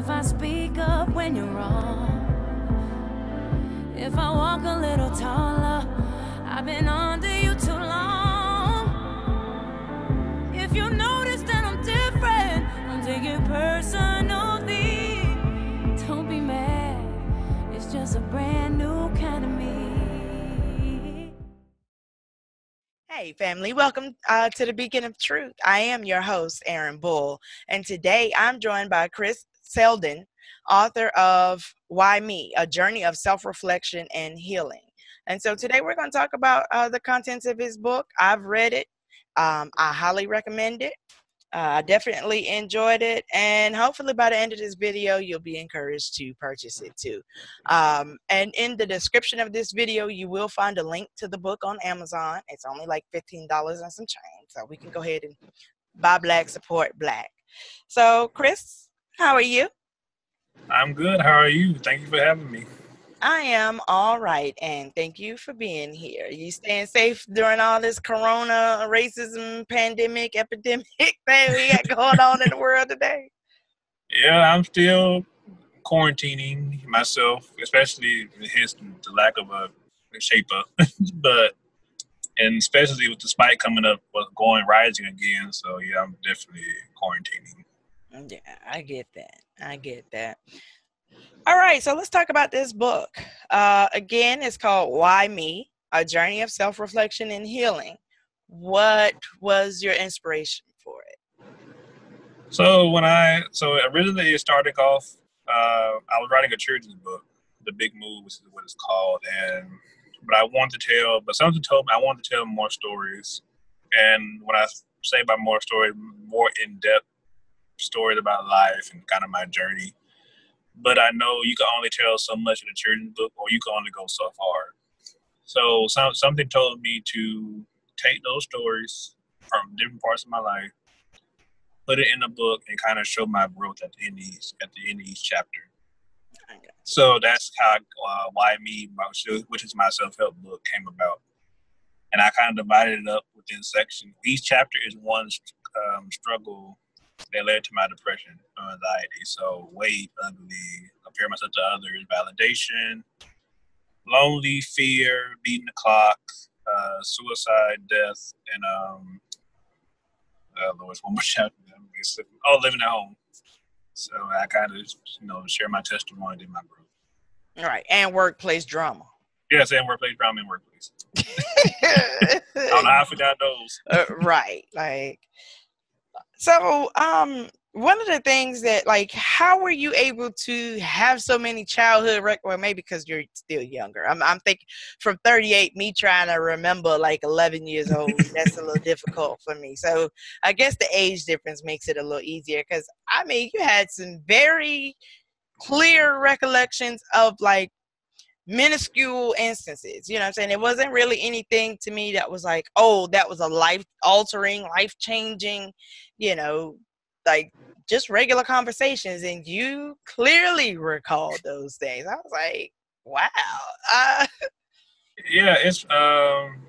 if I speak up when you're wrong. If I walk a little taller, I've been under you too long. If you notice that I'm different, take it personally. Don't be mad, it's just a brand new kind of me. Hey, family, welcome uh, to the Beacon of Truth. I am your host, Aaron Bull, and today I'm joined by Chris Seldon, author of Why Me? A Journey of Self Reflection and Healing. And so today we're going to talk about uh, the contents of his book. I've read it, um, I highly recommend it. Uh, I definitely enjoyed it, and hopefully by the end of this video, you'll be encouraged to purchase it too. Um, and in the description of this video, you will find a link to the book on Amazon. It's only like $15 and some change, so we can go ahead and buy black, support black. So, Chris, how are you? I'm good. How are you? Thank you for having me. I am all right, and thank you for being here. You staying safe during all this corona, racism, pandemic, epidemic thing we got going on in the world today? Yeah, I'm still quarantining myself, especially hence the lack of a shaper. but and especially with the spike coming up, was going rising again. So yeah, I'm definitely quarantining. Yeah, I get that. I get that. All right, so let's talk about this book. Uh, again, it's called Why Me? A Journey of Self Reflection and Healing. What was your inspiration for it? So, when I, so originally it started off, uh, I was writing a children's book, The Big Move, which is what it's called. And, but I wanted to tell, but something told me I wanted to tell more stories. And when I say about more stories, more in depth stories about life and kind of my journey. But I know you can only tell so much in a children's book, or you can only go so far. So some, something told me to take those stories from different parts of my life, put it in a book, and kind of show my growth at the end of each, at the end of each chapter. So that's how uh, why me, which is my self help book, came about. And I kind of divided it up within sections. Each chapter is one um, struggle that led to my depression and anxiety. So weight, ugly, compare myself to others, validation, lonely, fear, beating the clock, uh, suicide, death, and um, uh, was one more chapter. Oh, living at home. So I kind of, you know, share my testimony in my group. All right, and workplace drama. Yes, and workplace drama and workplace. I don't know I forgot those. uh, right, like so, um, one of the things that, like, how were you able to have so many childhood rec- well, maybe because you're still younger. I'm, I'm thinking from 38, me trying to remember like 11 years old, that's a little difficult for me. So, I guess the age difference makes it a little easier because I mean, you had some very clear recollections of like minuscule instances. You know I'm saying? It wasn't really anything to me that was like, oh, that was a life altering, life changing, you know, like just regular conversations. And you clearly recalled those things. I was like, wow. Uh, yeah, it's, um,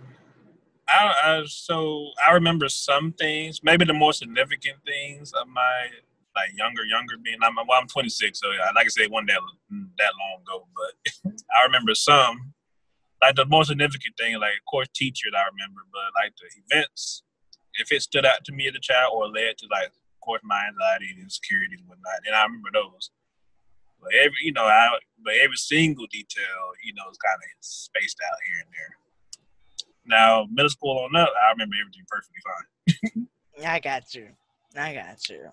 I, I, so I remember some things, maybe the more significant things of my like younger, younger being. I'm well, I'm 26, so yeah, like I say, one that mm, that long ago. But I remember some, like the most significant thing, like of course teachers I remember, but like the events, if it stood out to me as a child or led to like, of course, my anxiety and insecurities and whatnot, and I remember those. But every, you know, I but every single detail, you know, is kind of spaced out here and there. Now, middle school on up, I remember everything perfectly fine. I got you. I got you.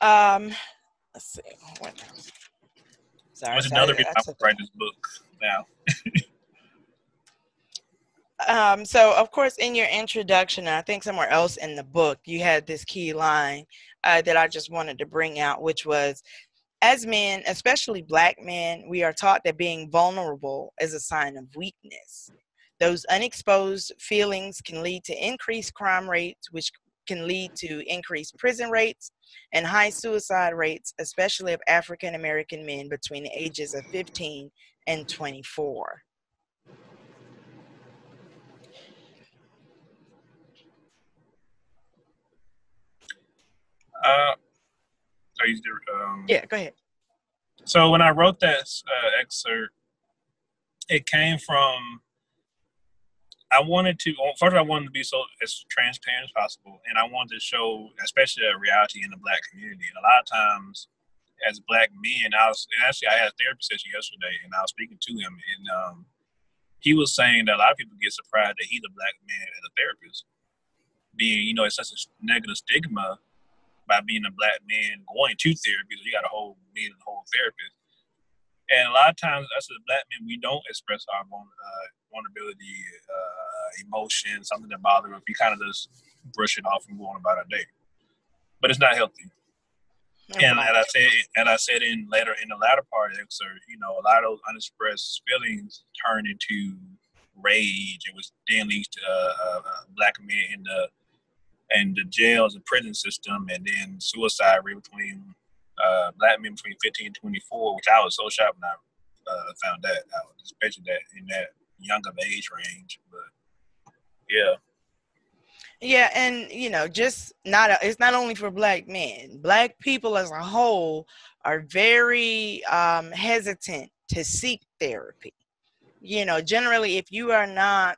Um, let's see. What? Sorry, What's another reason I write this book now? um, so of course, in your introduction, I think somewhere else in the book, you had this key line uh, that I just wanted to bring out, which was, as men, especially black men, we are taught that being vulnerable is a sign of weakness. Those unexposed feelings can lead to increased crime rates, which can lead to increased prison rates and high suicide rates, especially of African American men between the ages of 15 and 24. Uh. Um, Yeah, go ahead. So when I wrote that uh, excerpt, it came from. I wanted to first. I wanted to be so as transparent as possible, and I wanted to show, especially a reality in the black community. And a lot of times, as black men, I was actually I had a therapy session yesterday, and I was speaking to him, and um, he was saying that a lot of people get surprised that he's a black man as a therapist, being you know it's such a negative stigma by being a black man going to therapy. You got a whole being a whole therapist. And a lot of times, us as black men, we don't express our uh, vulnerability, uh, emotion, something that bothers us. We kind of just brush it off and go on about our day. But it's not healthy. And, and I said, and I said in later in the latter part of the excerpt, you know, a lot of those unexpressed feelings turn into rage, and which then leads to uh, uh, black men in the and the jails and prison system, and then suicide rate between uh, black men between 15 and 24, which I was so shocked when I uh, found that out, especially that in that young of age range. But yeah. Yeah, and you know, just not a, it's not only for black men. Black people as a whole are very um, hesitant to seek therapy. You know, generally, if you are not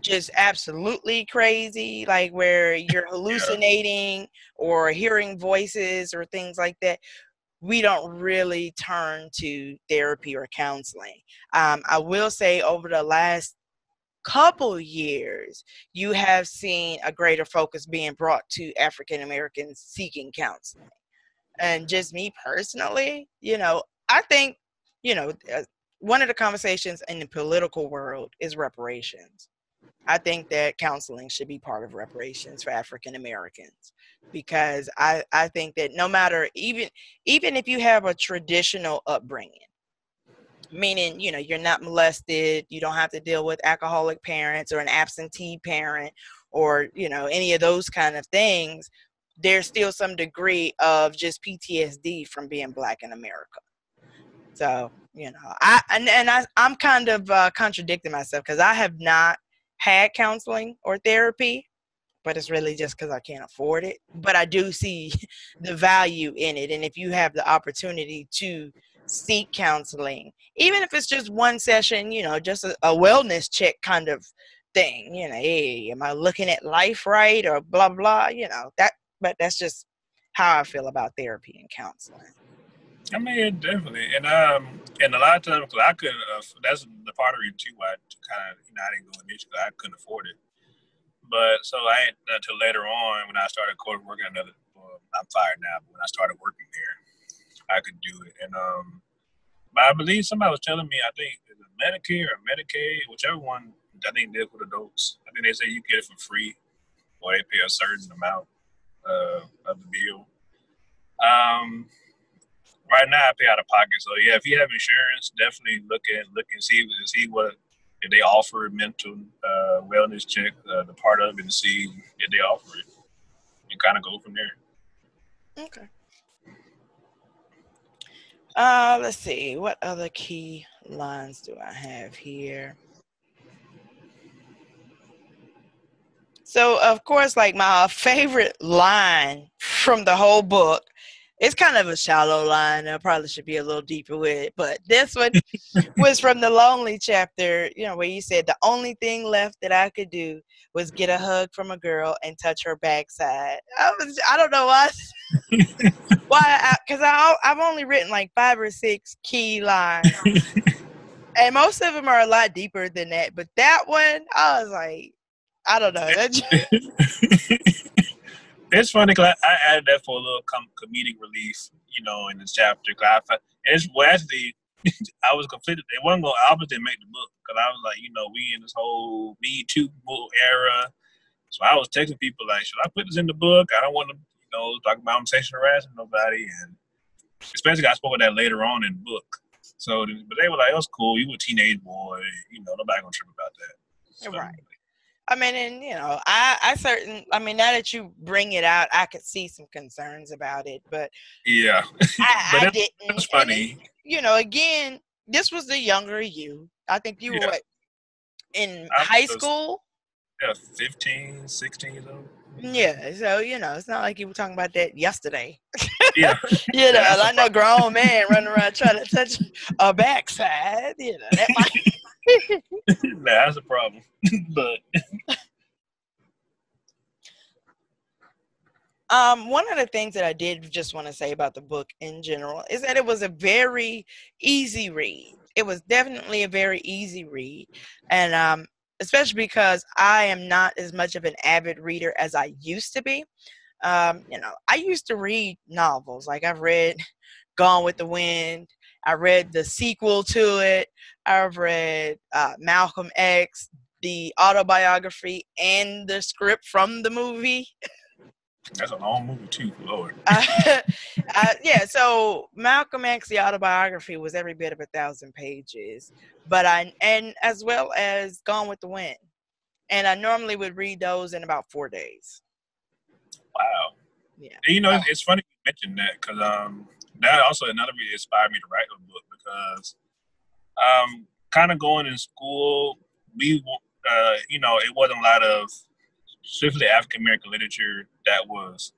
just absolutely crazy, like where you're hallucinating or hearing voices or things like that, we don't really turn to therapy or counseling. Um, I will say over the last couple years, you have seen a greater focus being brought to African Americans seeking counseling. And just me personally, you know, I think, you know, uh, one of the conversations in the political world is reparations I think that counseling should be part of reparations for African Americans because I, I think that no matter even even if you have a traditional upbringing, meaning you know you're not molested, you don't have to deal with alcoholic parents or an absentee parent or you know any of those kind of things, there's still some degree of just PTSD from being black in America. So you know I and, and I I'm kind of uh, contradicting myself because I have not had counseling or therapy, but it's really just because I can't afford it. But I do see the value in it. And if you have the opportunity to seek counseling, even if it's just one session, you know, just a, a wellness check kind of thing, you know, hey, am I looking at life right or blah, blah, you know, that, but that's just how I feel about therapy and counseling. I mean, definitely, and um, and a lot of times, cause I couldn't. Uh, that's the part of it too. Why kind of, you know, I didn't go initially. I couldn't afford it. But so I until later on when I started working another. Well, I'm fired now, but when I started working there, I could do it. And um, but I believe somebody was telling me. I think it Medicare or Medicaid, whichever one. I think deals with adults. I think they say you get it for free, or they pay a certain amount uh, of the bill. Um, right now I pay out of pocket. So yeah, if you have insurance, definitely look at look and see see what if they offer a mental uh, wellness check, uh, the part of it, and see if they offer it, and kind of go from there. Okay. Uh, let's see. What other key lines do I have here? So, of course, like my favorite line from the whole book it's kind of a shallow line. I probably should be a little deeper with it. But this one was from the lonely chapter, you know, where you said the only thing left that I could do was get a hug from a girl and touch her backside. I was, I don't know why, why, because I, I, I've only written like five or six key lines, and most of them are a lot deeper than that. But that one, I was like, I don't know. it's funny because I, I, added that for a little com- comedic relief, you know, in this chapter. Cause I, it's well, actually, I was conflicted. It wasn't going. I didn't make the book because I was like, you know, we in this whole Me Too era. So I was texting people like, should I put this in the book? I don't want to, you know, talk about sexual harassing nobody, and especially I spoke about that later on in the book. So, but they were like, "That's cool. You were a teenage boy. You know, nobody gonna trip about that." So, right. I mean, and you know, I, I certain, I mean, now that you bring it out, I could see some concerns about it, but yeah, I, but I didn't. It's funny. It, you know, again, this was the younger you. I think you yeah. were in I high school. Yeah, 15, 16 years old. Yeah, so you know, it's not like you were talking about that yesterday. Yeah. you know, That's a I know grown man running around trying to touch a backside. You know, that might nah, that's a problem. but Um, one of the things that I did just want to say about the book in general is that it was a very easy read. It was definitely a very easy read, and um, especially because I am not as much of an avid reader as I used to be. Um, you know, I used to read novels. Like I've read Gone with the Wind. I read the sequel to it. I've read uh, Malcolm X, the autobiography, and the script from the movie. that's a long movie too, Lord. uh, uh, yeah, so Malcolm X, the autobiography, was every bit of a thousand pages, but I and as well as Gone with the Wind, and I normally would read those in about four days. Wow. Yeah. You know, it's, it's funny you mentioned that because um, that also another reason inspired me to write a book because um, kind of going in school, we uh, you know, it wasn't a lot of strictly African American literature that was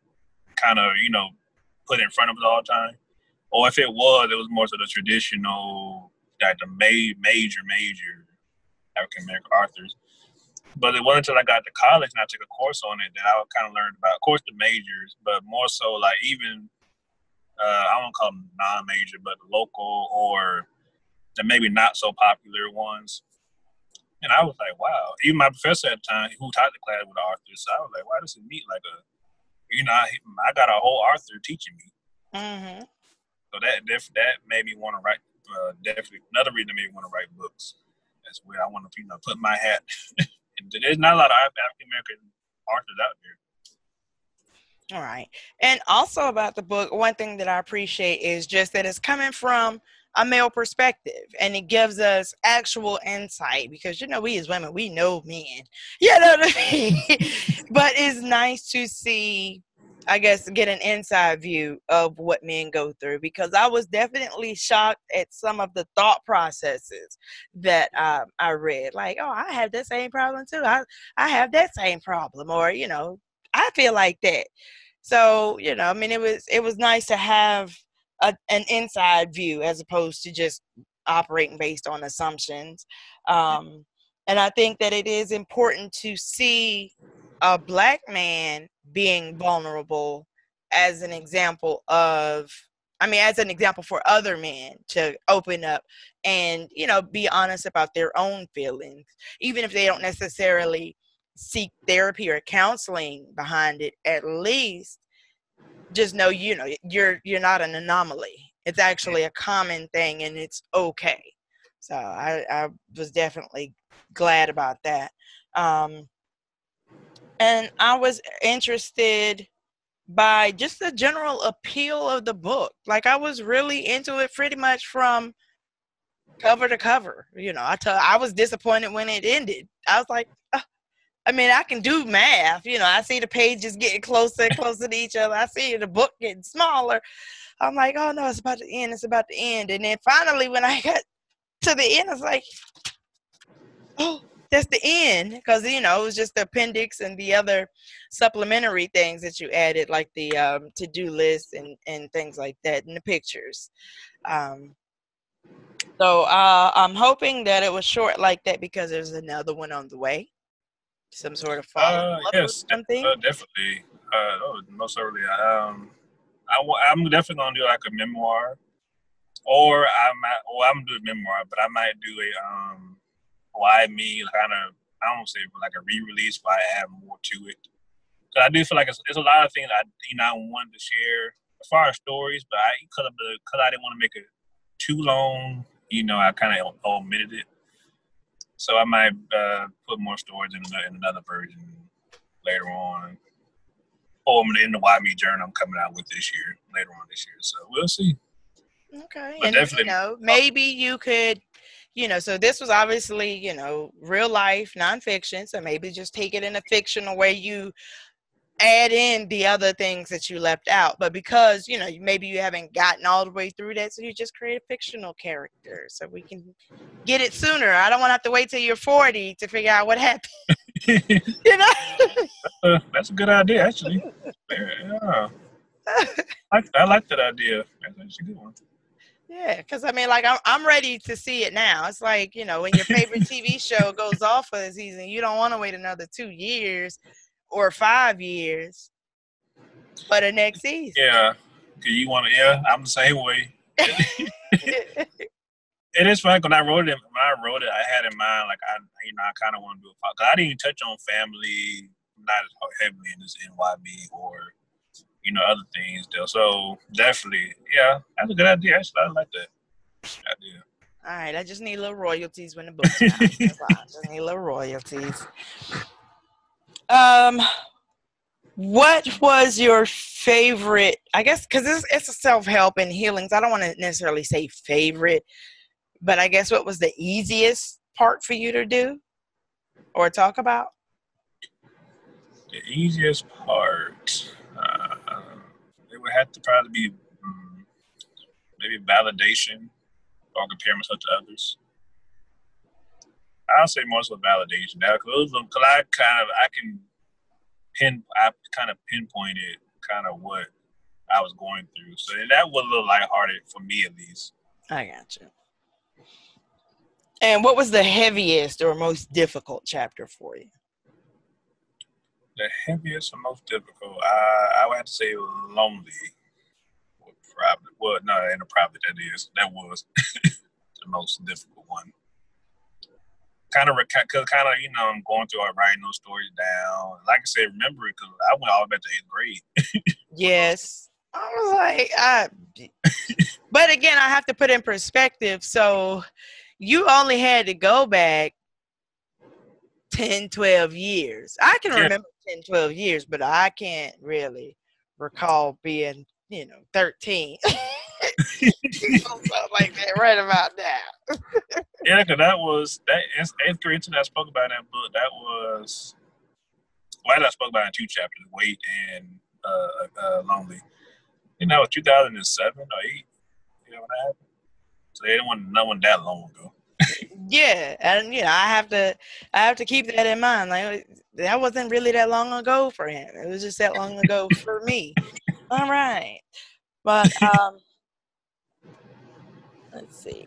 kind of you know put in front of us all the time, or if it was, it was more so the traditional, like the ma- major major African American authors. But it wasn't until I got to college and I took a course on it that I kind of learned about, of course, the majors, but more so like even uh, I don't call them non-major, but local or the maybe not so popular ones. And I was like, wow. Even my professor at the time, who taught the class with author, so I was like, why does is meet Like a, you know, I, I got a whole author teaching me. Mm-hmm. So that def- that made me want to write. Uh, definitely another reason made me want to write books. That's where I want to, you know, put my hat. and there's not a lot of African American authors out there. All right. And also about the book, one thing that I appreciate is just that it's coming from a male perspective and it gives us actual insight because you know we as women we know men you know what i mean but it's nice to see i guess get an inside view of what men go through because i was definitely shocked at some of the thought processes that um, i read like oh i have that same problem too i i have that same problem or you know i feel like that so you know i mean it was it was nice to have a, an inside view as opposed to just operating based on assumptions. Um, and I think that it is important to see a black man being vulnerable as an example of I mean, as an example for other men to open up and, you know, be honest about their own feelings, even if they don't necessarily seek therapy or counseling behind it, at least just know you know you're you're not an anomaly. It's actually a common thing and it's okay. So i i was definitely glad about that. Um and i was interested by just the general appeal of the book. Like i was really into it pretty much from cover to cover you know. I tell i was disappointed when it ended. I was like I mean, I can do math. You know, I see the pages getting closer and closer to each other. I see the book getting smaller. I'm like, oh no, it's about to end. It's about to end. And then finally, when I got to the end, I was like, oh, that's the end. Because, you know, it was just the appendix and the other supplementary things that you added, like the um, to do list and, and things like that, and the pictures. Um, so uh, I'm hoping that it was short like that because there's another one on the way some sort of follow Uh, yes, something? uh, definitely. Uh, oh, most certainly. Um, I, w- I'm definitely gonna do like a memoir, or I might. Well, I'm gonna do a memoir, but I might do a um, why me kind of. I don't say like a re-release, but I add more to it. Cause I do feel like it's, it's a lot of things I you know I wanted to share as far as stories, but I because I didn't want to make it too long. You know, I kind of omitted it. So I might uh, put more stories in, another- in another version later on. Or in the Why Me journal I'm coming out with this year, later on this year. So we'll see. Okay. But And you definitely- know, maybe you could, you know, so this was obviously, you know, real life nonfiction. So maybe just take it in a fictional way you add in the other things that you left out. But because, you know, maybe you haven't gotten all the way through that, so you just create a fictional character so we can get it sooner. I don't want to have to wait till you're 40 to figure out what happened. you know. Uh, that's a good idea, actually. Yeah. I, I like that idea. That's a good one. Yeah, because I mean, like, I'm I'm ready to see it now. It's like you know, when your favorite TV show goes off for the season, you don't want to wait another two years or five years for the next season. Yeah, 'Cause you want to. Yeah, I'm the same way. It is funny when I wrote it. When I wrote it, I had in mind like I, you know, I kind of want to do a podcast. I didn't even touch on family, not as heavily in this NYB or you know other things. Though, so definitely, yeah, that's a good idea. Actually, I like that idea. All right, I just need little royalties when the book's out. I just need little royalties. Um, what was your favorite? I guess because it's, it's a self help and healings. I don't want to necessarily say favorite, but I guess what was the easiest part for you to do or talk about? The easiest part, uh, it would have to probably be um, maybe validation or compare myself to others. I'll say more so validation now because I kind of I can pin I kind of pinpointed kind of what I was going through, so that was a little lighthearted for me at least. I got you. And what was the heaviest or most difficult chapter for you? The heaviest or most difficult, I, I would have to say lonely. Probably, well, no, and probably that is that was the most difficult one. Kind of, because kind of, you know, I'm going through it, writing those stories down. Like I said, remember it because I went all the way back to eighth grade. Yes. I was like, I, but again, I have to put in perspective. So you only had to go back 10, 12 years. I can Yeah. remember 10, 12 years, but I can't really recall being, you know, 13. Like that, right about now. Yeah, because that was that eighth grade too. I spoke about in that book. That was why well, I spoke about in two chapters, Weight and uh, uh, Lonely. You know, 2007 or eight. You know what happened? So it wasn't no one that long ago. Yeah, and you know, I have to I have to keep that in mind. Like that wasn't really that long ago for him. It was just that long ago for me. All right. But um let's see.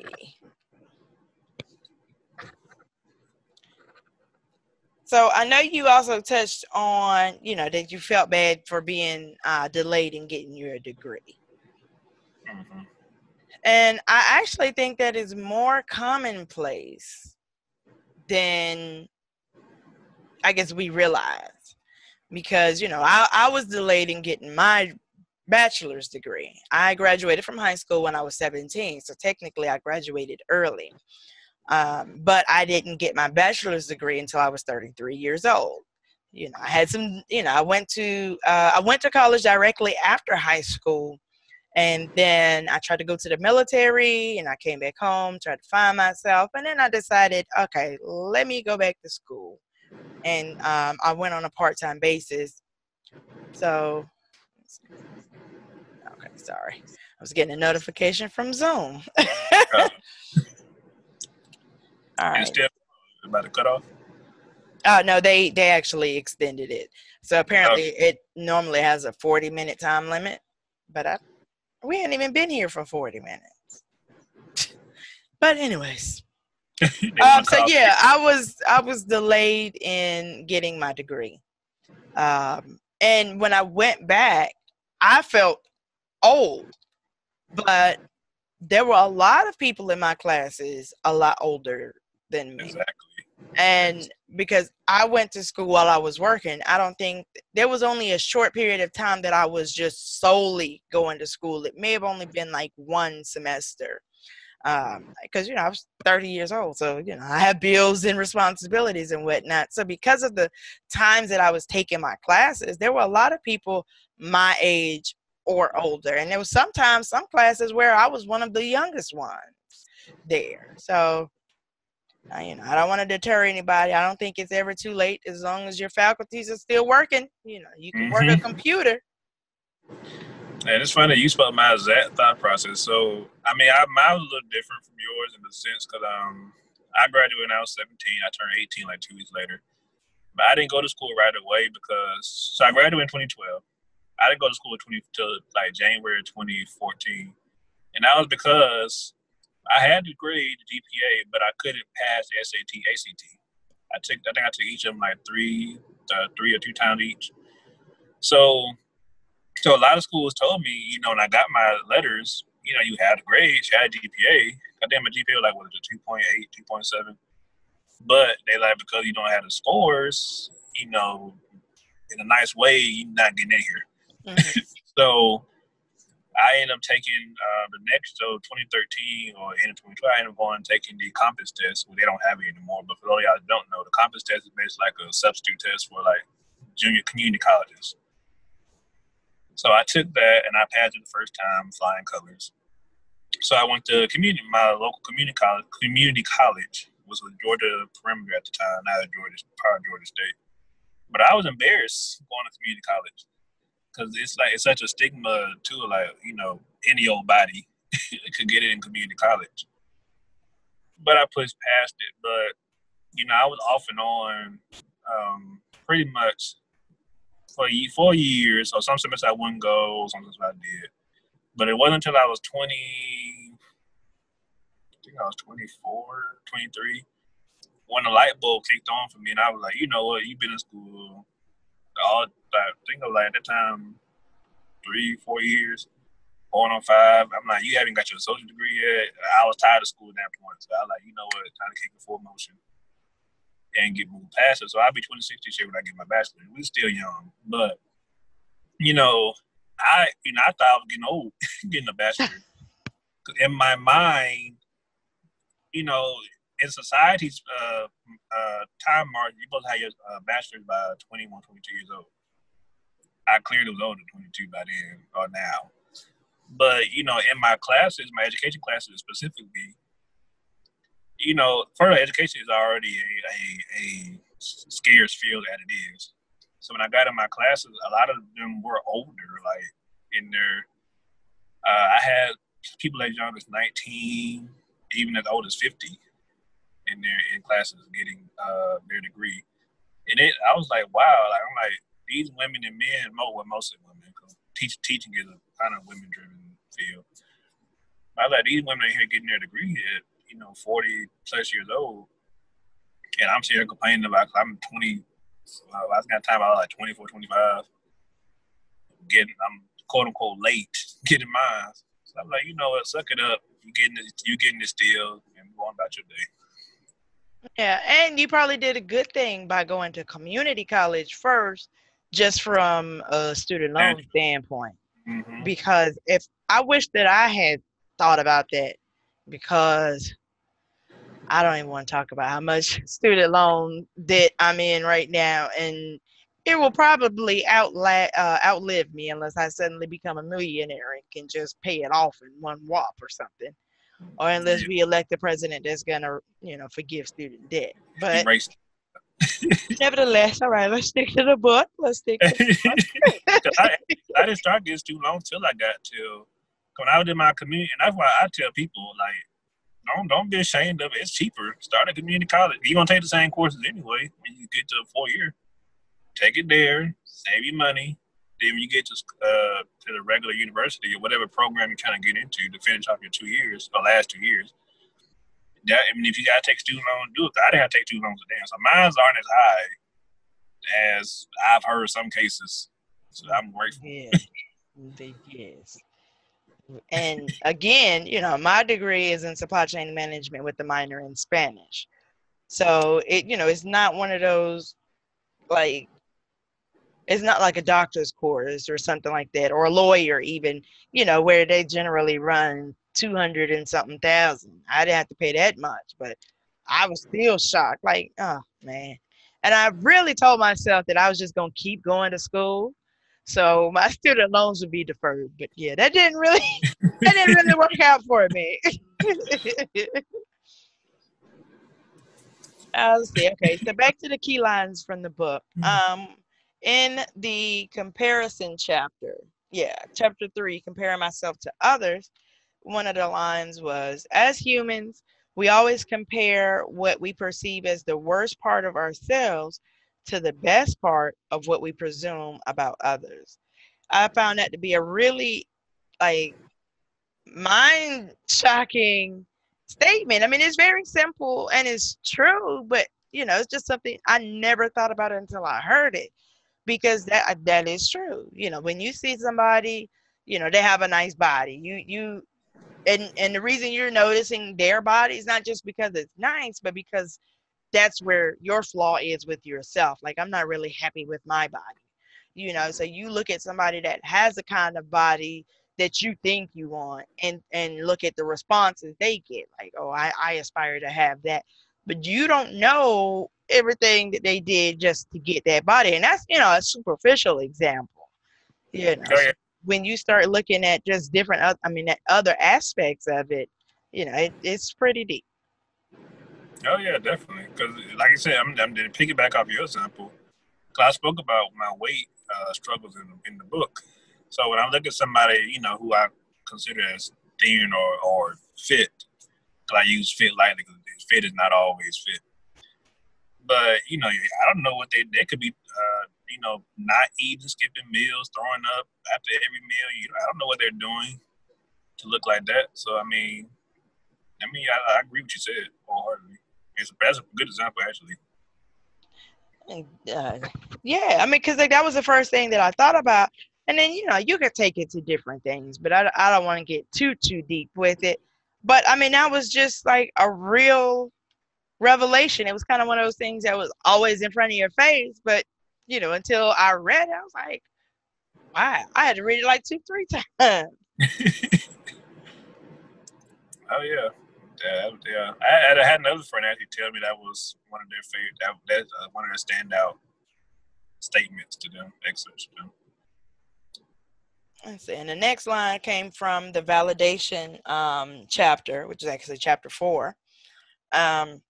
So I know you also touched on, you know, that you felt bad for being uh, delayed in getting your degree. hmm And I actually think that is more commonplace than I guess we realize. Because, you know, I, I was delayed in getting my bachelor's degree. I graduated from high school when I was 17. So technically, I graduated early. Um, but I didn't get my bachelor's degree until I was 33 years old. You know, I had some, you know, I went to, uh, I went to college directly after high school and then I tried to go to the military and I came back home, tried to find myself. And then I decided, okay, let me go back to school. And um, I went on a part time basis. So, sorry. I was getting a notification from Zoom. All right. still about to cut off. Oh no, they they actually extended it. So apparently it normally has a 40 minute time limit, but I we hadn't even been here for 40 minutes. But anyways, um, so yeah, I was I was delayed in getting my degree, um, and when I went back, I felt old, but there were a lot of people in my classes a lot older than me Exactly. and because I went to school while I was working, I don't think there was only a short period of time that I was just solely going to school. It may have only been like one semester. Um, because you know, I was 30 years old, so you know, I have bills and responsibilities and whatnot. So because of the times that I was taking my classes, there were a lot of people my age or older. And there was sometimes some classes where I was one of the youngest ones there. So you know, I don't want to deter anybody. I don't think it's ever too late as long as your faculties are still working. You know, you can work a Mhm. computer. And it's funny you spoke my exact thought process. So I mean, I, mine was a little different from yours in the sense because um, I graduated when I was 17. I turned 18 like two weeks later. But I didn't go to school right away because so I graduated in 2012. I didn't go to school in 20 till like January 2014, and that was because I had the grade, the GPA, but I couldn't pass the SAT, ACT. I took, I think I took each of them like three, uh, three or two times each. So, so a lot of schools told me, you know, when I got my letters, you know, you had a grade, you had GPA. Goddamn, my GPA was like, what is it, 2.8, 2.7? But they like, because you don't have the scores, you know, in a nice way, you're not getting in here. So I ended up taking uh, the next, so 2013 or end of 2012, I ended up going taking the COMPASS test. Well, they don't have it anymore, but for those of y'all that don't know, the COMPASS test is basically like a substitute test for like junior community colleges. So I took that and I passed it the first time, flying colors. So I went to community, my local community college. Community college was with Georgia Perimeter at the time, now Georgia, part of Georgia State. But I was embarrassed going to community college because it's like it's such a stigma too. Like you know, any old body could get it in community college. But I pushed past it. But you know, I was off and on um, pretty much for four years. So some semesters I wouldn't go, some semesters I did. But it wasn't until I was 20, I think I was 24, 23, when the light bulb kicked on for me. And I was like, you know what, you've been in school all, I think of like at the time, three, four years, going on five. I'm like, you haven't got your social degree yet. I was tired of school at that point. So I was like, you know what, time to kick the full motion and get moved past it. So I'll be 26 this year when I get my bachelor's. We're still young, but you know, I you know I thought I was getting old getting a bachelor's. in my mind, you know, in society's uh, uh, time mark, you're supposed to have your uh, bachelor's by 21, 22 years old. I clearly was older than 22 by then or now. But, you know, in my classes, my education classes specifically, you know, further education is already a, a, a scarce field as it is. So when I got in my classes, a lot of them were older, like in their, uh, I had people as young as 19, even as old as 50 in their in classes getting uh, their degree. And it, I was like, wow, like I'm like these women and men, well, mostly women, because teach, teaching is a kind of women driven field. I like these women here getting their degree at you know 40 plus years old, and I'm sitting here complaining about I'm 20. Uh, I was got time I was like 24, 25. Getting I'm quote unquote late getting mine. So I'm like, you know what, suck it up. You getting this, you getting this deal, and going about your day. Yeah, and you probably did a good thing by going to community college first, just from a student loan standpoint. Mm-hmm. Because if I wish that I had thought about that, because I don't even want to talk about how much student loan debt I'm in right now, and it will probably outla- uh, outlive me unless I suddenly become a millionaire and can just pay it off in one whop or something or unless we elect a president that's gonna, you know, forgive student debt. But nevertheless, all right, let's stick to the book. Let's stick. To the I, I didn't start this too long till I got to when I was in my community, and that's why I tell people like, don't don't be ashamed of it. It's cheaper. Start at community college. You're gonna take the same courses anyway when you get to a four year. Take it there. Save you money. Then when you get to uh, to the regular university or whatever program you kind of get into to finish off your two years or last two years, that I mean, if you gotta take student loan, do it. I didn't have to take student loans today, so mines aren't as high as I've heard some cases. So I'm grateful. Yes. And again, you know, my degree is in supply chain management with the minor in Spanish. So it, you know, it's not one of those like it's not like a doctor's course or something like that or a lawyer even you know where they generally run 200 and something thousand i didn't have to pay that much but i was still shocked like oh man and i really told myself that i was just going to keep going to school so my student loans would be deferred but yeah that didn't really that didn't really work out for me I'll see. Okay, so back to the key lines from the book. Mm-hmm. Um, in the comparison chapter, yeah, chapter three, comparing myself to others, one of the lines was as humans, we always compare what we perceive as the worst part of ourselves to the best part of what we presume about others. I found that to be a really like mind shocking statement. I mean, it's very simple and it's true, but you know, it's just something I never thought about until I heard it because that uh, that is true. You know, when you see somebody, you know, they have a nice body. You you and and the reason you're noticing their body is not just because it's nice, but because that's where your flaw is with yourself. Like I'm not really happy with my body. You know, so you look at somebody that has the kind of body that you think you want and and look at the responses they get like oh I, I aspire to have that but you don't know everything that they did just to get that body and that's you know a superficial example you know oh, yeah. when you start looking at just different i mean other aspects of it you know it, it's pretty deep oh yeah definitely because like i said i'm, I'm to piggyback off your example Cause i spoke about my weight uh, struggles in, in the book so when I look at somebody, you know, who I consider as thin or, or fit, because I use fit lightly because fit is not always fit. But you know, I don't know what they they could be, uh, you know, not eating, skipping meals, throwing up after every meal. You I don't know what they're doing to look like that. So I mean, I mean, I, I agree with you said wholeheartedly. It's a, that's a good example actually. Uh, yeah, I mean, because like that was the first thing that I thought about and then you know you could take it to different things but i, I don't want to get too too deep with it but i mean that was just like a real revelation it was kind of one of those things that was always in front of your face but you know until i read it i was like wow i had to read it like two three times oh yeah yeah, yeah. I, I, had another friend actually tell me that was one of their favorite, that, that's uh, one of their standout statements to them, excerpts to them. Let's see. And the next line came from the validation um, chapter, which is actually chapter four. Um,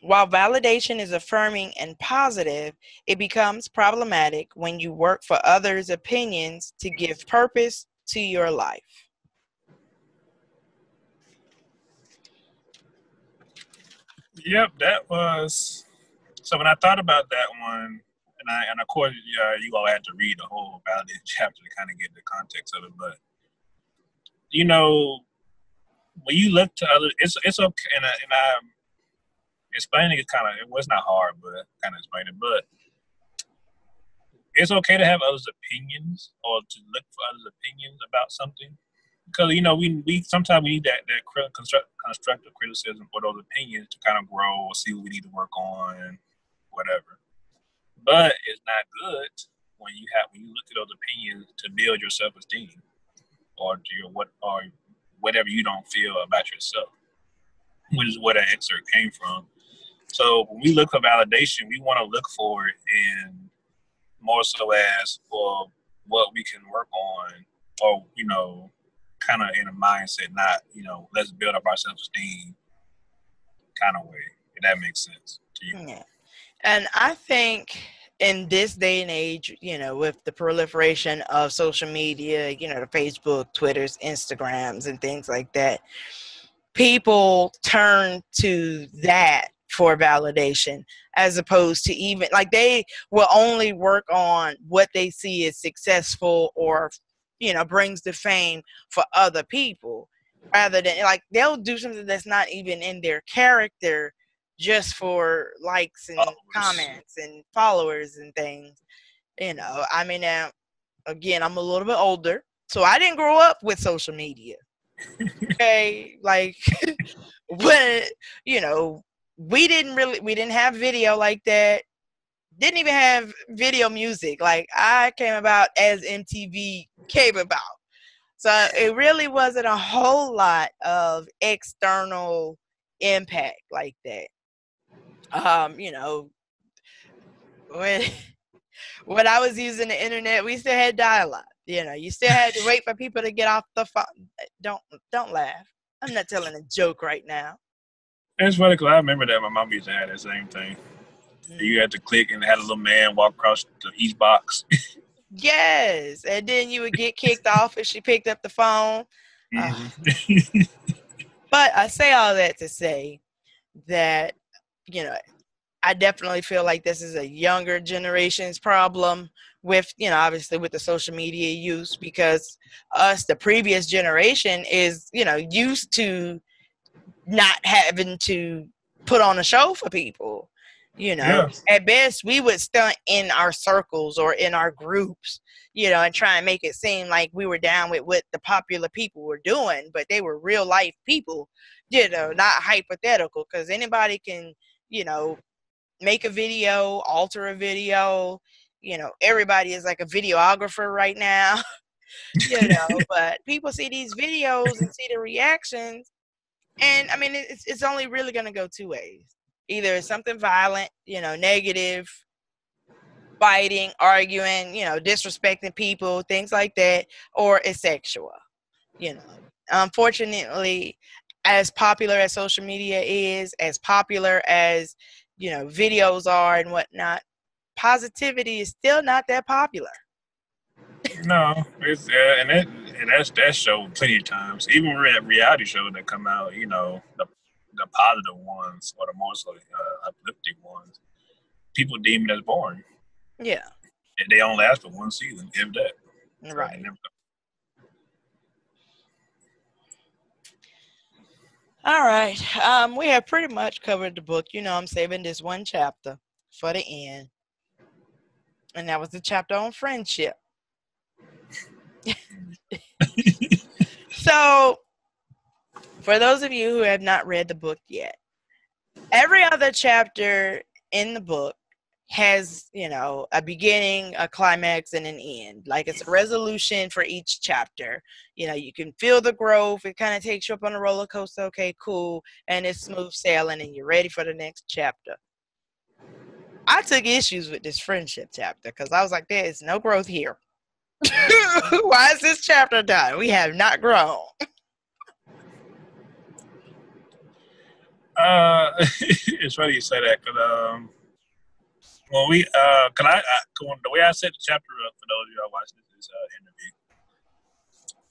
while validation is affirming and positive, it becomes problematic when you work for others' opinions to give purpose to your life. Yep, that was. So when I thought about that one, and I and of course uh, you all had to read the whole validation chapter to kind of get the context of it. But you know, when you look to other, it's it's okay, and I, and I explaining it kind of it was not hard, but kind of explaining, but it's okay to have others' opinions or to look for others' opinions about something because you know we we sometimes we need that that construct, constructive criticism or those opinions to kind of grow or see what we need to work on, whatever. But it's not good when you have when you look at those opinions to build your self esteem or to your what or whatever you don't feel about yourself, which is where that excerpt came from. So when we look for validation, we want to look for it in more so as for what we can work on, or you know, kind of in a mindset, not you know, let's build up our self esteem kind of way. If that makes sense to you. Yeah. And I think in this day and age, you know, with the proliferation of social media, you know, the Facebook, Twitters, Instagrams, and things like that, people turn to that for validation as opposed to even like they will only work on what they see as successful or you know brings the fame for other people rather than like they'll do something that's not even in their character just for likes and followers. comments and followers and things. You know, I mean, now again, I'm a little bit older, so I didn't grow up with social media. okay, like when you know, we didn't really, we didn't have video like that. Didn't even have video music. Like I came about as MTV came about. So it really wasn't a whole lot of external impact like that um, you know, when when I was using the internet, we still had dial-up. You know, you still had to wait for people to get off the phone. Don't don't laugh. I'm not telling a joke right now. It's funny because I remember that my mom used to have that same thing. You had to click and had a little man walk across the each box. yes, and then you would get kicked off if she picked up the phone. Mm-hmm. Uh, but I say all that to say that you know, I definitely feel like this is a younger generation's problem with, you know, obviously with the social media use because us, the previous generation, is, you know, used to not having to put on a show for people. You know, Yeah. at best, we would stunt in our circles or in our groups, you know, and try and make it seem like we were down with what the popular people were doing, but they were real life people, you know, not hypothetical, because anybody can, you know, make a video, alter a video. You know, everybody is like a videographer right now, you know, but people see these videos and see the reactions. And I mean, it's, it's only really going to go two ways. Either it's something violent, you know, negative, fighting, arguing, you know, disrespecting people, things like that, or it's sexual, you know. Unfortunately, as popular as social media is, as popular as, you know, videos are and whatnot, positivity is still not that popular. No, it's uh, and that and that's that show plenty of times. Even re- reality shows that come out, you know, the the positive ones or the most uh, uplifting ones, people deem it as boring. Yeah, And they only last for one season, if that. Right. All right. Um, we have pretty much covered the book. You know, I'm saving this one chapter for the end. And that was the chapter on friendship. So, for those of you who have not read the book yet, every other chapter in the book has, you know, a beginning, a climax, and an end. Like it's a resolution for each chapter. You know, you can feel the growth. It kind of takes you up on a roller coaster. Okay, cool. And it's smooth sailing, and you're ready for the next chapter. I took issues with this friendship chapter because I was like, there is no growth here. Why is this chapter done? We have not grown. Uh, it's funny you say that because um, when we uh, I, I the way I set the chapter up for those of are watching this uh, interview,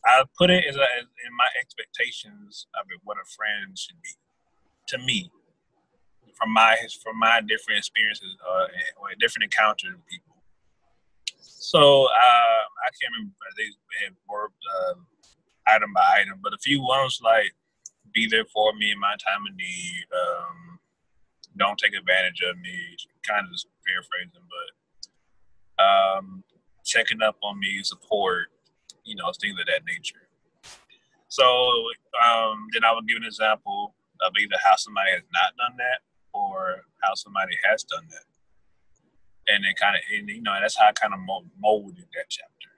I put it as, a, as in my expectations of it, what a friend should be to me from my from my different experiences uh, or different encounters with people. So uh, I can't remember they had worked uh, item by item, but a few ones like be there for me in my time of need. Um, don't take advantage of me. Kind of just paraphrasing, but um, checking up on me, support, you know, things of that nature. So um, then I would give an example of either how somebody has not done that or how somebody has done that. And then kind of, and, you know, that's how I kind of molded that chapter.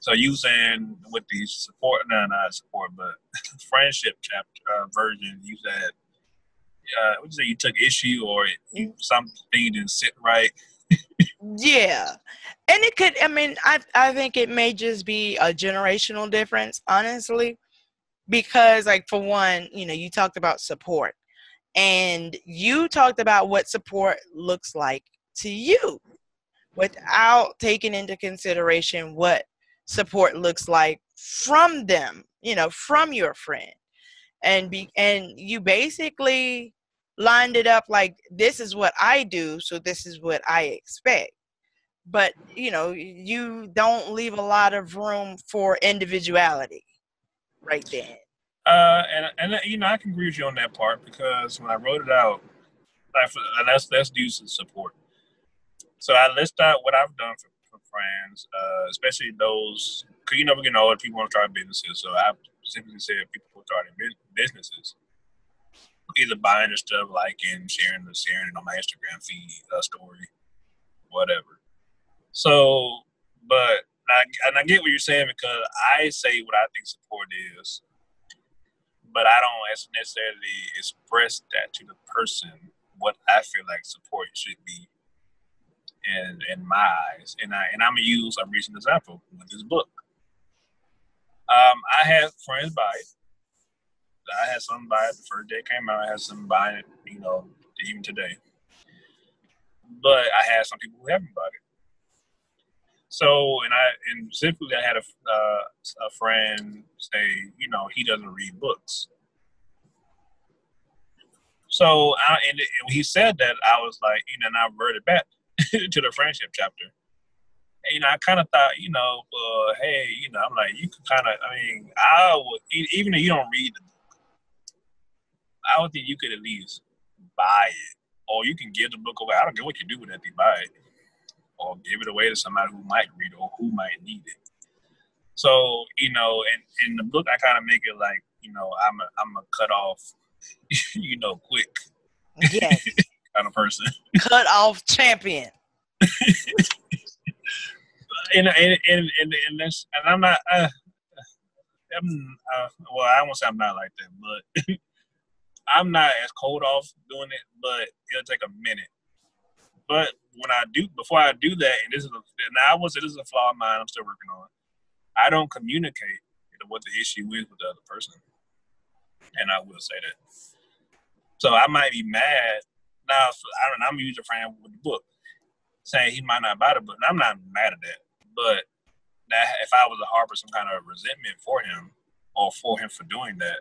So you saying with the support, no, not support, but friendship chapter uh, version, you said, uh, what you say, you took issue or you, something didn't sit right. Yeah. And it could I mean, I I think it may just be a generational difference, honestly. Because like for one, you know, you talked about support. And you talked about what support looks like to you without taking into consideration what support looks like from them, you know, from your friend. And be and you basically lined it up like this is what I do, so this is what I expect. But you know, you don't leave a lot of room for individuality right then. Uh, and and you know I can agree with you on that part because when I wrote it out, for, and let's let's do some support. So I list out what I've done for, for friends, uh, especially those because you know we're getting older. People want to start businesses, so I simply said people starting businesses, either buying the stuff, liking, sharing, or sharing it on my Instagram feed, uh, story, whatever. So, but I, and I get what you're saying because I say what I think support is, but I don't necessarily express that to the person what I feel like support should be in in my eyes. And I and I'm gonna use a recent example with this book. Um, I had friends buy it. I had some buy it the first day it came out. I had some buy it, you know, even today. But I had some people who haven't bought it. So, and I and specifically, I had a uh, a friend say, you know, he doesn't read books. So I, and, and he said that, I was like, you know, and I reverted back to the friendship chapter. And, you know, I kind of thought, you know, uh, hey, you know, I'm like, you could kind of, I mean, I would, even if you don't read the book, I would think you could at least buy it, or you can give the book away. I don't care what you do with it, you buy it, or give it away to somebody who might read it or who might need it. So, you know, in, in the book, I kind of make it like, you know, I'm a, I'm a cut off, you know, quick. Yes. Kind of person. Cut off champion. and, and, and, and, and, that's, and I'm not, uh, I'm, uh, well, I won't say I'm not like that, but I'm not as cold off doing it, but it'll take a minute. But when I do, before I do that, and this is a, now I will say this is a flaw of mine. I'm still working on. I don't communicate you know, what the issue is with the other person, and I will say that. So I might be mad now. I don't. I'm usually friend with the book, saying he might not buy the book. I'm not mad at that, but that if I was to harbor some kind of resentment for him or for him for doing that,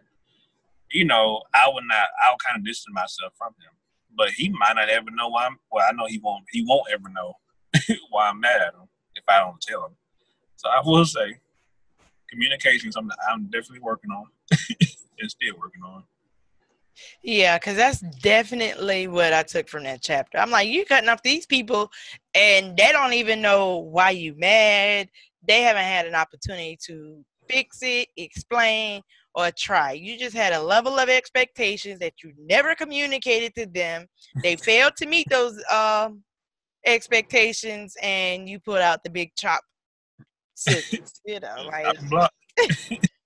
you know, I would not. I would kind of distance myself from him. But he might not ever know why I'm. Well, I know he won't. He won't ever know why I'm mad at him if I don't tell him. So I will say, communication is something I'm definitely working on and still working on. Yeah, because that's definitely what I took from that chapter. I'm like, you cutting off these people, and they don't even know why you mad. They haven't had an opportunity to fix it, explain, or try. You just had a level of expectations that you never communicated to them. They failed to meet those um, expectations, and you put out the big chop you know, like.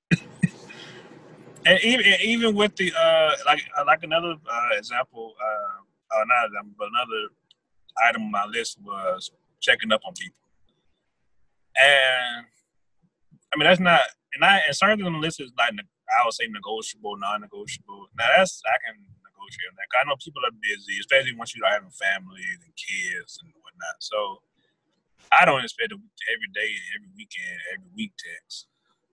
and even even with the uh like like another uh, example uh, uh not example, but another item on my list was checking up on people. And i mean that's not and i and certain on the list is like i would say negotiable non-negotiable. Now that's i can negotiate that i know people are busy especially once you are having families and kids and whatnot. So I don't expect every day, every weekend, every week text.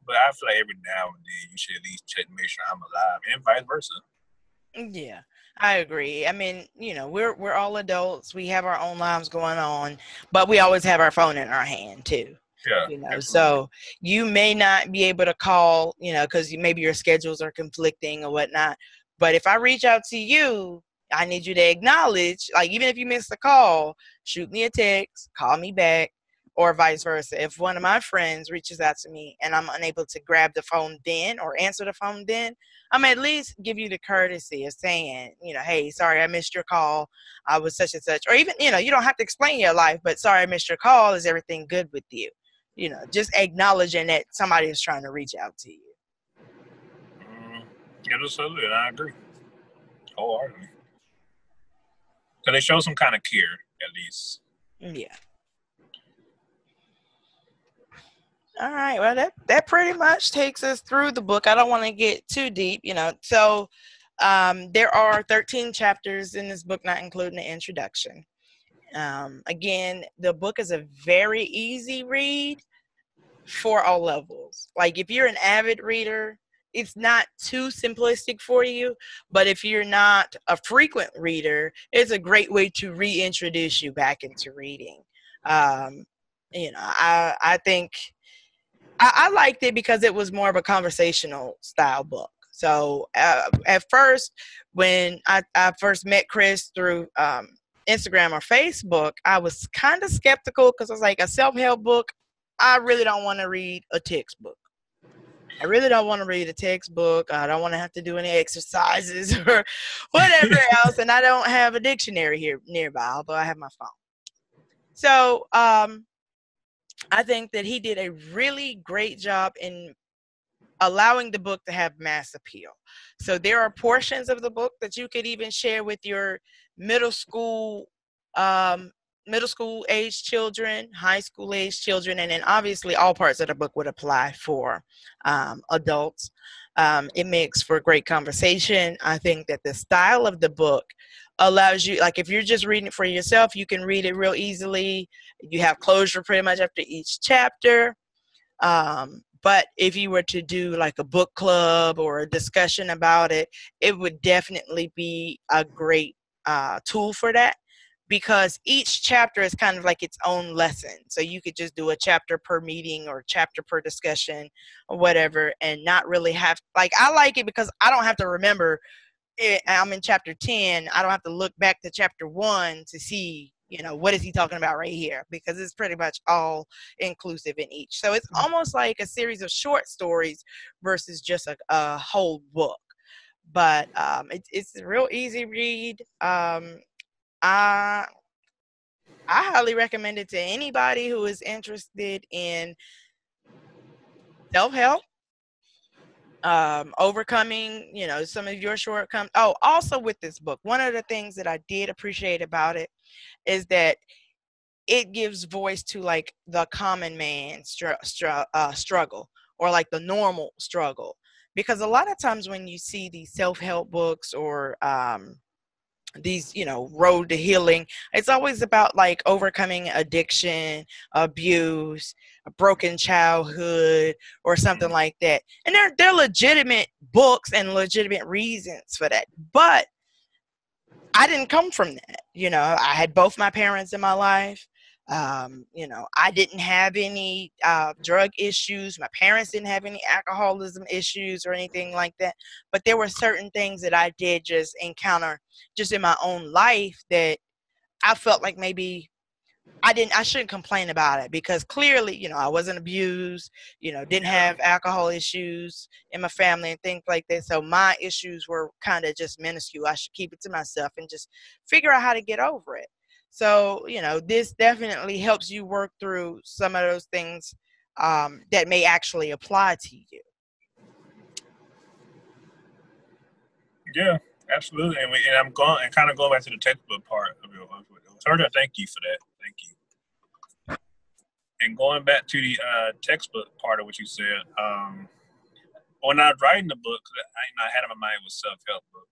But I feel like every now and then you should at least check to make sure I'm alive, and vice versa. Yeah, I agree. I mean, you know, we're we're all adults. We have our own lives going on, but we always have our phone in our hand too. Yeah. You know, absolutely. so you may not be able to call, you know, because maybe your schedules are conflicting or whatnot. But if I reach out to you, I need you to acknowledge, like even if you miss the call, shoot me a text, call me back, or vice versa. If one of my friends reaches out to me and I'm unable to grab the phone then or answer the phone then, I'm at least give you the courtesy of saying, you know, hey, sorry I missed your call. I was such and such. Or even, you know, you don't have to explain your life, but sorry I missed your call. Is everything good with you? You know, just acknowledging that somebody is trying to reach out to you. Mm, absolutely. I agree. Wholeheartedly. So they show some kind of care, at least. Yeah. All right. Well, that that pretty much takes us through the book. I don't want to get too deep, you know. So, um, there are 13 chapters in this book, not including the introduction. Um, again, the book is a very easy read for all levels. Like if you're an avid reader, it's not too simplistic for you but if you're not a frequent reader it's a great way to reintroduce you back into reading um, you know i i think I, I, liked it because it was more of a conversational style book so uh, at first when I, I first met chris through um, instagram or facebook i was kind of skeptical because i was like a self-help book i really don't want to read a textbook I really don't want to read a textbook. I don't want to have to do any exercises or whatever else. And I don't have a dictionary here nearby, although I have my phone. So um, I think that he did a really great job in allowing the book to have mass appeal. So there are portions of the book that you could even share with your middle school um, middle school age children, high school age children, and then obviously all parts of the book would apply for um, adults. Um, it makes for great conversation. I think that the style of the book allows you, like if you're just reading it for yourself, you can read it real easily. You have closure pretty much after each chapter. Um, but if you were to do like a book club or a discussion about it, it would definitely be a great uh, tool for that because each chapter is kind of like its own lesson. So you could just do a chapter per meeting or chapter per discussion or whatever and not really have like I like it because I don't have to remember it, I'm in chapter 10. I don't have to look back to chapter 1 to see, you know, what is he talking about right here because it's pretty much all inclusive in each. So it's Mm-hmm. almost like a series of short stories versus just a, a whole book. But um, it, it's a real easy read. Um, I I highly recommend it to anybody who is interested in self help, um, overcoming, you know, some of your shortcomings. Oh, also with this book, one of the things that I did appreciate about it is that it gives voice to like the common man str- str- uh, struggle or like the normal struggle. Because a lot of times when you see these self help books or um, these you know road to healing. It's always about like overcoming addiction abuse a broken childhood or something mm-hmm. like that. And they're they're legitimate books and legitimate reasons for that. But i didn't come from that you know. I had both my parents in my life um, you know i didn't have any uh, drug issues my parents didn't have any alcoholism issues or anything like that but there were certain things that i did just encounter just in my own life that I felt like maybe I didn't I shouldn't complain about it because clearly, you know, I wasn't abused, you know, didn't have alcohol issues in my family and things like that. So my issues were kind of just minuscule. I should keep it to myself and just figure out how to get over it. So, you know, this definitely helps you work through some of those things um, that may actually apply to you. Yeah, absolutely. And, we, and I'm going and kind of going back to the textbook part of your. Sergio, thank you for that. Thank you. And going back to the uh, textbook part of what you said, um, when I was writing the book, I, I had in my mind was self help book.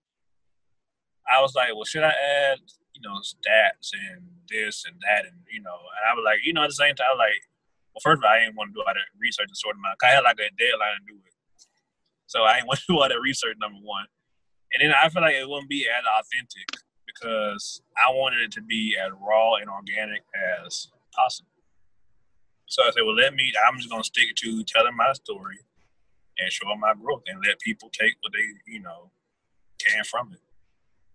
I was like, well, should I add, you know, stats and this and that, and you know, and I was like, you know, at the same time, like, well, first of all, I didn't want to do all that research and sort of my. I had like a deadline to do it, so I didn't want to do all that research. Number one. And then I feel like it wouldn't be as authentic because I wanted it to be as raw and organic as possible. So I said, well, let me, I'm just to stick to telling my story and showing my growth and let people take what they, you know, can from it.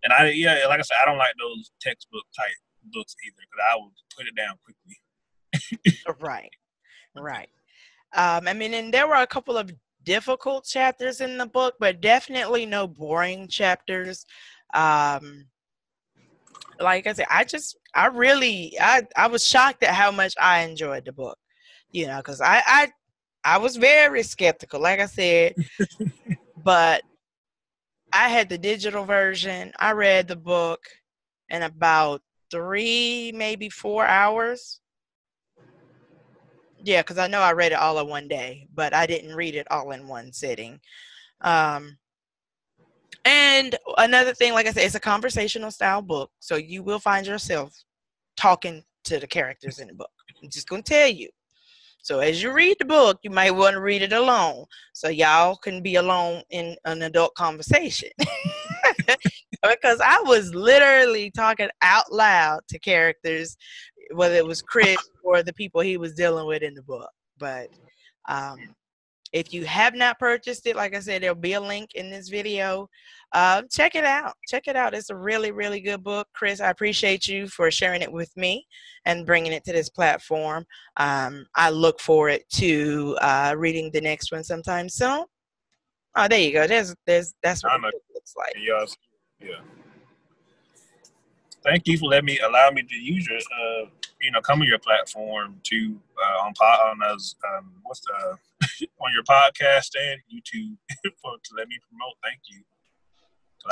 And I, yeah, like I said, I don't like those textbook type books either because I would put it down quickly. Right, right. Um, I mean, and there were a couple of difficult chapters in the book, but definitely no boring chapters. Um, like I said, I just, I really, I, I was shocked at how much I enjoyed the book. You know, because I, I, I was very skeptical, like I said, but I had the digital version. I read the book in about three, maybe four hours. Yeah, because I know I read it all in one day, but I didn't read it all in one sitting. Um, and another thing, like I said, it's a conversational style book, so you will find yourself talking to the characters in the book. I'm just gonna tell you. So as you read the book, you might want to read it alone, so y'all can be alone in an adult conversation. because I was literally talking out loud to characters, whether it was Chris or the people he was dealing with in the book. But um, if you have not purchased it, like I said, there'll be a link in this video. Uh, check it out. Check it out. It's a really, really good book. Chris, I appreciate you for sharing it with me and bringing it to this platform. Um, I look forward to uh, reading the next one sometime soon. Oh, there you go. There's, there's, that's what I the know. book looks like. Yeah. Yeah. Thank you for letting me allow me to use your, uh, you know, come on your platform to uh, on pod on us um, what's the on your podcast and YouTube for to let me promote. Thank you.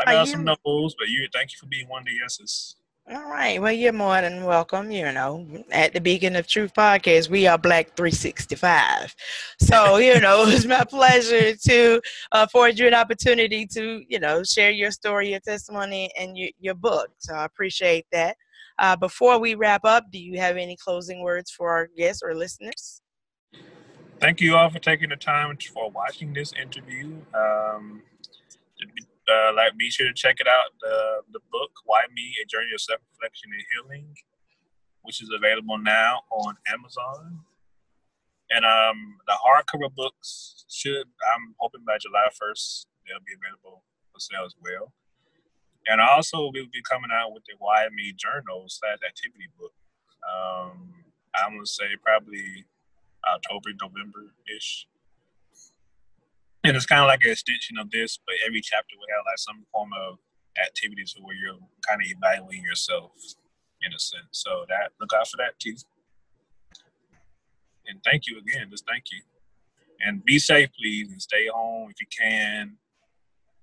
I got you- some notes, but you thank you for being one of the yeses. All right. Well, you're more than welcome. You know, at the Beacon of Truth podcast, we are Black 365. So, you know, it's my pleasure to afford you an opportunity to, you know, share your story, your testimony, and your, your book. So I appreciate that. Uh, before we wrap up, do you have any closing words for our guests or listeners? thank you all for taking the time for watching this interview. Um, uh, like, be sure to check it out. The the book "Why Me: A Journey of Self Reflection and Healing," which is available now on Amazon. And um, the hardcover books should I'm hoping by July first they'll be available for sale as well. And also we'll be coming out with the Why Me Journal slash activity book. Um, I'm gonna say probably October, November ish. And it's kind of like an extension of this, but every chapter will have like some form of activities where you're kind of evaluating yourself in a sense. So that look out for that too. And thank you again. Just thank you. And be safe, please, and stay home if you can.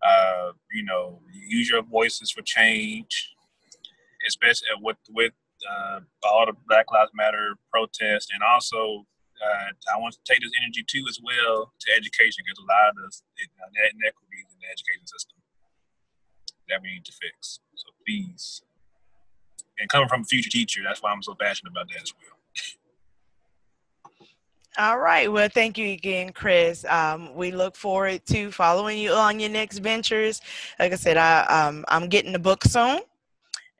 Uh, you know, use your voices for change, especially with with uh, all the Black Lives Matter protests, and also uh, I want to take this energy too as well to education because a lot of the inequities in the education system that we need to fix. So please, and coming from a future teacher, that's why I'm so passionate about that as well. All right. Well, thank you again, Chris. Um, we look forward to following you on your next ventures. Like I said, I, um, I'm getting the book soon.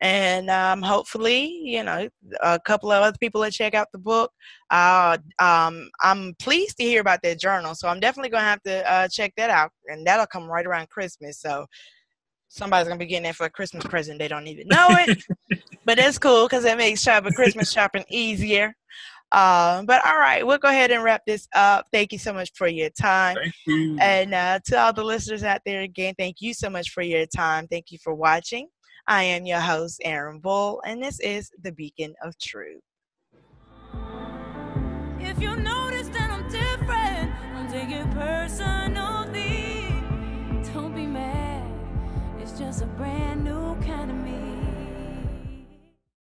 And um, hopefully, you know, a couple of other people that check out the book. Uh, um, I'm pleased to hear about that journal. So I'm definitely going to have to uh, check that out. And that'll come right around Christmas. So somebody's going to be getting that for a Christmas present. They don't even know it. but that's cool because it makes shopping, Christmas shopping easier. Uh, but all right, we'll go ahead and wrap this up. Thank you so much for your time. Thank you. And uh, to all the listeners out there again, thank you so much for your time. Thank you for watching. I am your host, Aaron Bull, and this is The Beacon of Truth. If you notice that I'm different, don't take it personally. Don't be mad, it's just a brand new